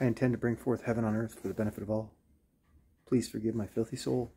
I intend to bring forth heaven on earth for the benefit of all. Please forgive my filthy soul.